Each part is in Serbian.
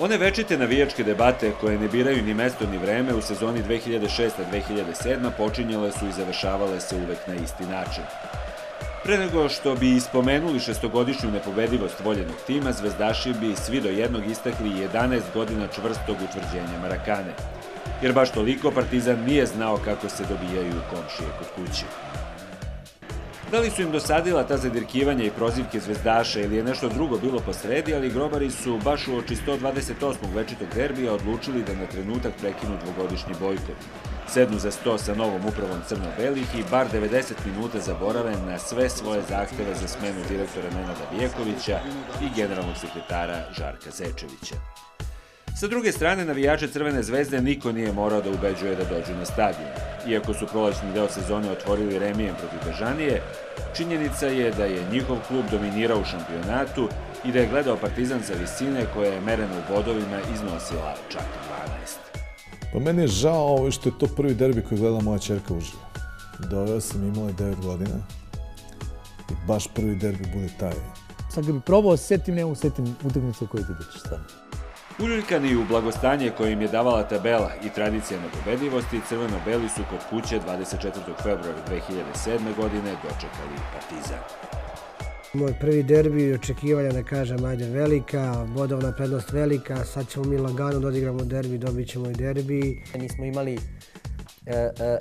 One večite navijačke debate koje ne biraju ni mesto ni vreme u sezoni 2006-2007 počinjale su i završavale se uvek na isti način. Pre nego što bi ispomenuli šestogodišnju nepobedivost voljenog tima, zvezdaši bi svi do jednog istakli 11 godina čvrstog utvrđenja Marakane. Jer baš toliko Partizan nije znao kako se dobijaju komšije kod kuće. Da li su im dosadila ta zadirkivanja i prozivke zvezdaša ili je nešto drugo bilo po sredi, ali grobari su baš u oči 128. večitog derbija odlučili da na trenutak prekinu dvogodišnji bojkot. Sednu za sto sa novom upravom crno-belih i bar 90 minuta zaborave na sve svoje zahteve za smenu direktora Nenada Vijekovića i generalnog sekretara Žarka Zečevića. Sa druge strane, navijače Crvene zvezde niko nije morao da ubeđuje da dođu na stadion. Iako su prolačni deo sezone otvorili remijem protiv Bežanije, činjenica je da je njihov klub dominirao u šampionatu i da je gledao Partizan sa visine koja je merena u bodovima iznosila čak 12. Pa meni je žao ovo što je to prvi derbi koji gleda moja čerka uživo. Doveo sam imala 9 godina i baš prvi derbi bude taj. Sad kad bi probao setim, ne mogu setim utakmicu koju ti bićeš stvarno. Uljuljkani u blagostanje koje im je davala tabela i tradicija nepobedivosti, crveno-beli su kod kuće 24. februara 2007. godine dočekali Partizan. Moj prvi derbi i očekivanja, da kažem, ajde velika, bodovna prednost velika, sad ćemo mi lagano da odigramo derbi, dobit ćemo i derbi. Nismo imali e, e, e,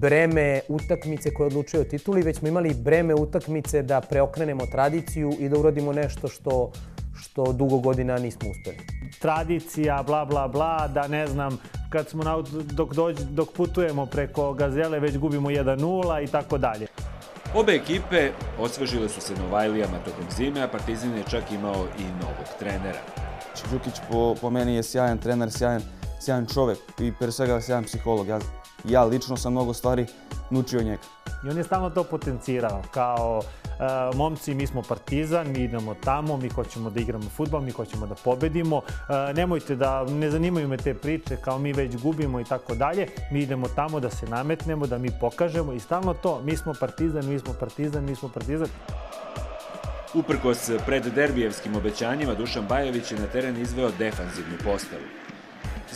breme utakmice koje odlučuju o tituli, već smo imali breme utakmice da preokrenemo tradiciju i da uradimo nešto što, što dugo godina nismo uspeli tradicija, bla, bla, bla, da ne znam, kad smo na, dok, dođ, dok putujemo preko Gazele već gubimo 1-0 i tako dalje. Obe ekipe osvežile su se Novajlijama tokom zime, a Partizan je čak imao i novog trenera. Đukić po, po meni je sjajan trener, sjajan, sjajan čovek i pre svega sjajan psiholog. Ja, ja lično sam mnogo stvari naučio njega. I on je stalno to potencirao, kao uh, momci, mi smo partizan, mi idemo tamo, mi hoćemo da igramo futbol, mi hoćemo da pobedimo, uh, nemojte da, ne zanimaju me te priče kao mi već gubimo i tako dalje, mi idemo tamo da se nametnemo, da mi pokažemo i stalno to, mi smo partizan, mi smo partizan, mi smo partizan. Uprkos predderbijevskim obećanjima, Dušan Bajević je na teren izveo defanzivnu postavu.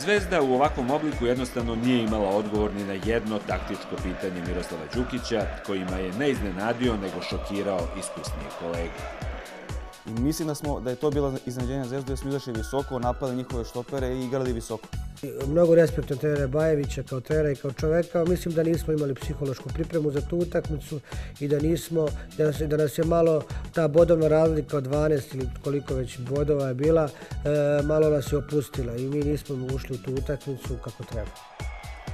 Zvezda u ovakvom obliku jednostavno nije imala odgovor ni na jedno taktičko pitanje Miroslava Đukića, kojima je ne iznenadio nego šokirao iskusnije kolege. I mislim da, smo, da je to bila iznenađenja Zvezdu, jer smo izašli visoko, napali njihove štopere i igrali visoko. Mnogo respekta trenera Bajevića kao trenera i kao čoveka. Mislim da nismo imali psihološku pripremu za tu utakmicu i da nismo, da nas, da je malo ta bodovna razlika od 12 ili koliko već bodova je bila, e, malo nas je opustila i mi nismo ušli u tu utakmicu kako treba.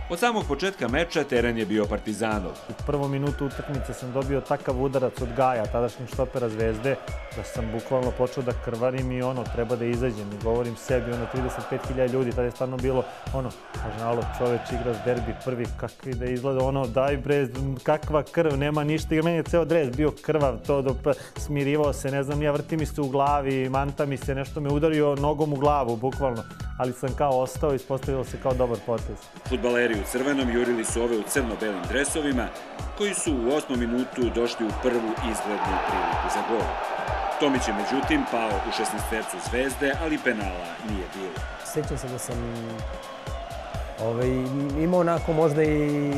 Od samog početka meča teren je bio Partizanov. U prvom minutu utakmice sam dobio takav udarac od Gaja, tadašnjeg štopera Zvezde, da sam bukvalno počeo da krvarim i ono, treba da izađem. I govorim sebi, ono, 35.000 ljudi, tada je stvarno bilo, ono, kaže, alo, čoveč, igraš derbi prvi, kakvi da izgleda, ono, daj bre, kakva krv, nema ništa, meni je ceo dres bio krvav, to do, smirivao se, ne znam, ja vrti mi se u glavi, manta mi se, nešto me udario nogom u glavu, bukvalno. Ali sam kao ostao i ispostavilo se kao dobar potez. Futbaleri u crvenom jurili su ove u crno-belim dresovima, koji su u osmom minutu došli u prvu izglednu priliku za gol. Tomić je međutim pao u 16 tercu zvezde, ali penala nije bilo. Sećam se da sam ovaj, imao onako možda i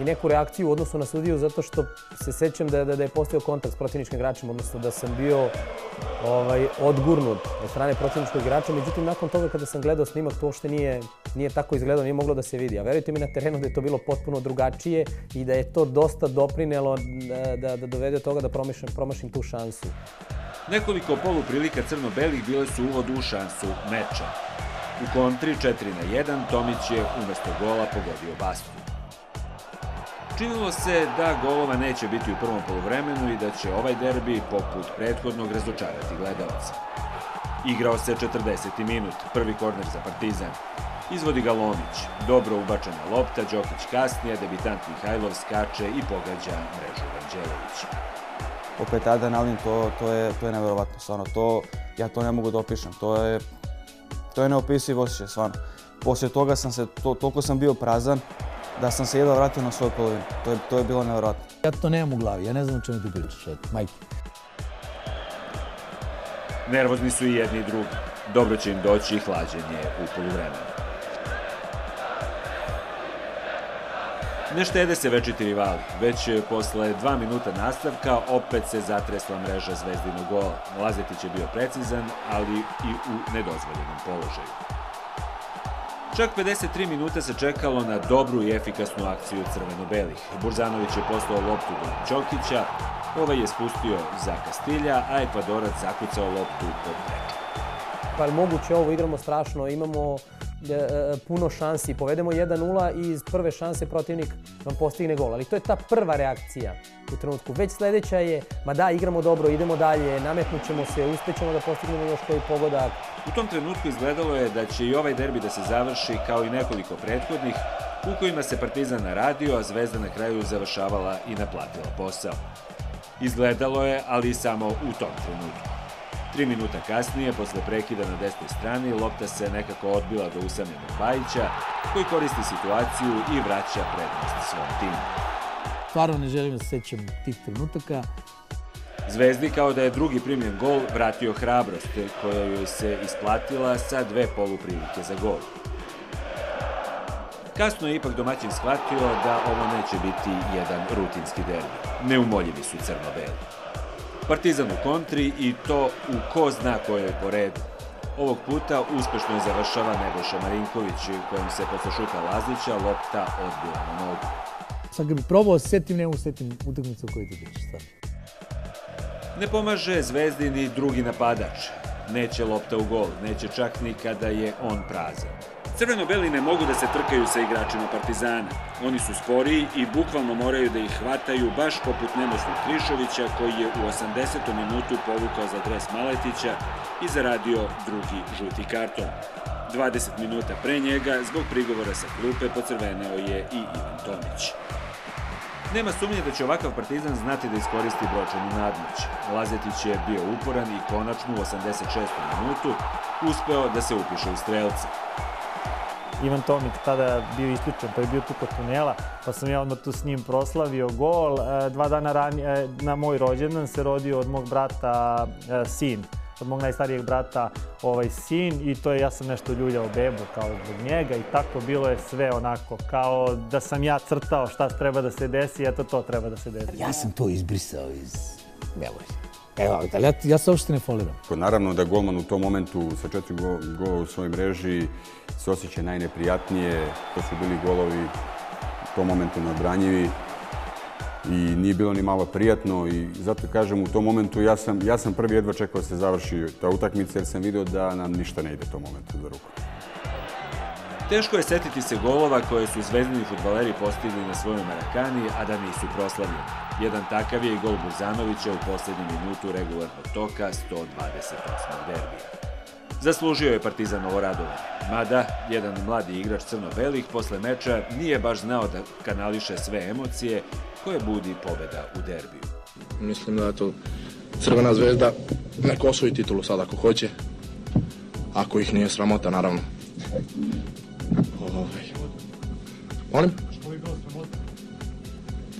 i neku reakciju u odnosu na sudiju zato što se sećam da, da, da je postao kontakt s protivničkim igračima, odnosno da sam bio ovaj, odgurnut od strane protivničkog igrača. Međutim, nakon toga kada sam gledao snimak, to uopšte nije, nije tako izgledao, nije moglo da se vidi. A verujte mi na terenu da je to bilo potpuno drugačije i da je to dosta doprinelo da, da, da dovede do toga da promašim, promašim tu šansu. Nekoliko poluprilika crno-belih bile su uvod u šansu meča. U kontri 4 na 1 Tomić je umesto gola pogodio Bastu. Činilo se da golova neće biti u prvom polovremenu i da će ovaj derbi, poput prethodnog, razočarati gledalca. Igrao se 40. minut, prvi korner za Partizan. Izvodi ga Lomić, dobro ubačena lopta, Đokić kasnije, debitant Mihajlov skače i pogađa mrežu Vanđelovića. Opet adrenalin, to, to, je, to je neverovatno, stvarno, to, ja to ne mogu da opišem, to je, to je neopisiv osjećaj, stvarno. Posle toga sam se, to, toliko sam bio prazan, da sam se jedva vratio na svoju polovinu. To je, to je bilo nevjerojatno. Ja to nemam u glavi, ja ne znam o čemu ti pričaš, majke. Nervozni su i jedni i drugi. Dobro će im doći i hlađenje u poluvremenu. Ne štede se večiti rivali, već posle dva minuta nastavka opet se zatresla mreža zvezdinog gola. Lazetić je bio precizan, ali i u nedozvoljenom položaju. Čak 53 minuta se čekalo na dobru i efikasnu akciju crveno-belih. Burzanović je poslao loptu do Ćokića, ovaj je spustio za Kastilja, a Ekvadorac zakucao loptu pod preču. Pa moguće ovo, igramo strašno, imamo puno šansi. Povedemo 1-0 i iz prve šanse protivnik vam postigne gol. Ali to je ta prva reakcija u trenutku. Već sledeća je, ma da, igramo dobro, idemo dalje, nametnut ćemo se, uspećemo da postignemo još koji pogodak. U tom trenutku izgledalo je da će i ovaj derbi da se završi kao i nekoliko prethodnih, u kojima se Partizan naradio, a Zvezda na kraju završavala i naplatila posao. Izgledalo je, ali samo u tom trenutku. Tri minuta kasnije, posle prekida na desnoj strani, lopta se nekako odbila do usamljenog Bajića, koji koristi situaciju i vraća prednost svom timu. Stvarno ne želim da se sećam tih trenutaka. Zvezdi kao da je drugi primljen gol vratio hrabrost koja joj se isplatila sa dve poluprilike za gol. Kasno je ipak domaćin shvatio da ovo neće biti jedan rutinski derbi. Neumoljivi su crno-beli. Partizan u kontri i to u ko zna kojoj po redu. Ovog puta uspešno je završava Nebojša Marinković, kojem se posle šuta Lazića lopta odbila na nogu. Sad ga bi probao, setim, ne mogu setim utakmicu koju ti biš, stvarno. Ne pomaže Zvezdi ni drugi napadač. Neće lopta u gol, neće čak ni kada je on prazan. Crveno-beli ne mogu da se trkaju sa igračima Partizana. Oni su sporiji i bukvalno moraju da ih hvataju baš poput nemoćnog Krišovića koji je u 80. minutu povukao za dres Maletića i zaradio drugi žuti karton. 20 minuta pre njega, zbog prigovora sa klupe, pocrveneo je i Ivan Tomić. Nema sumnje da će ovakav partizan znati da iskoristi bročanu nadmoć. Lazetić je bio uporan i konačno u 86. minutu uspeo da se upiše u strelca. Ivan Tomik tada bio isključen, pa je bio tu kod tunela, pa sam ja odmah tu s njim proslavio gol. E, dva dana ranije, e, na moj rođendan se rodio od mog brata e, sin od mog najstarijeg brata ovaj sin i to je ja sam nešto ljuljao bebu kao zbog njega i tako bilo je sve onako kao da sam ja crtao šta treba da se desi, eto to treba da se desi. Ja sam to izbrisao iz memorije. Evo, ali ja, ja se uopšte ne foliram. Naravno da golman u tom momentu sa četiri gola u svojoj mreži se osjeća najneprijatnije. To su bili golovi u tom momentu nadbranjivi i nije bilo ni malo prijatno i zato kažem u tom momentu ja sam, ja sam prvi jedva čekao da se završi ta utakmica jer sam video da nam ništa ne ide u tom momentu za ruku. Teško je setiti se golova koje su zvezdini futbaleri postigli na svojoj Marakani, a da nisu proslavljeni. Jedan takav je i gol Burzanovića u poslednjem minutu regularnog toka 128. derbija. Zaslužio je Partizan ovo radovanje. Mada, jedan mladi igrač crno-belih posle meča nije baš znao da kanališe sve emocije koje budi pobeda u derbiju. Mislim da je to Crvena zvezda neko osvoji titulu sad ako hoće. Ako ih nije sramota, naravno. Ovaj. Molim?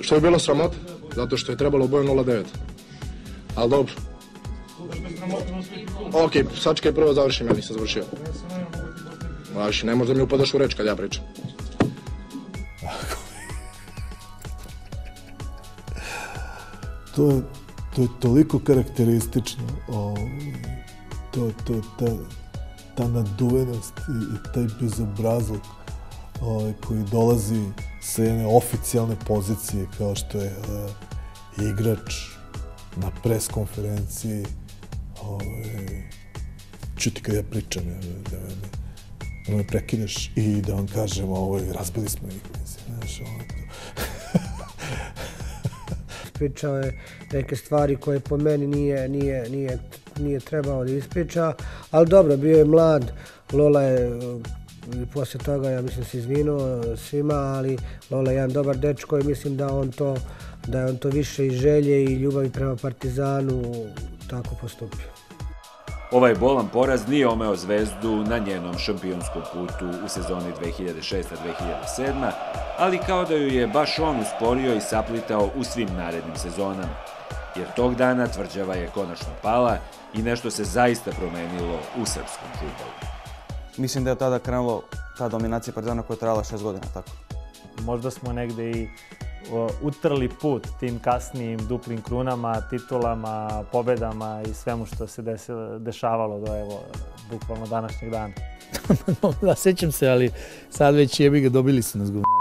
Što je bilo sramota? Zato što je trebalo boju 0-9. Ali dobro. Ok, sačekaj prvo završim, ja nisam završio. Vaši, ne možda mi upadaš u reč kad ja pričam. to to je toliko karakteristično. O, to, to, ta, ta naduvenost i, i taj bezobrazluk ovaj, koji dolazi sa jedne oficijalne pozicije kao što je uh, igrač na pres konferenciji ovaj, čuti kad ja pričam da, da, da me prekineš i da vam kažem ovaj, razbili smo ih znaš, ono, ispričao je neke stvari koje po meni nije, nije, nije, nije trebao da ispriča, ali dobro, bio je mlad, Lola je i toga ja mislim se izvinuo svima, ali Lola je jedan dobar dečko i mislim da on to da je on to više i želje i ljubavi prema Partizanu tako postupio. Ovaj bolan poraz nije omeo Zvezdu na njenom šampionskom putu u sezoni 2006-2007, ali kao da ju je baš on usporio i saplitao u svim narednim sezonama. jer tog dana tvrđava je konačno pala i nešto se zaista promenilo u srpskom futbolu. Mislim da je tada krenulo ta dominacija Partizana koja je trajala šest godina, tako. Možda smo negde i utrli put tim kasnijim duplim krunama, titulama, pobedama i svemu što se dešavalo do evo, bukvalno današnjeg dana. da, sećam se, ali sad već jebi ga, dobili su nas govnari.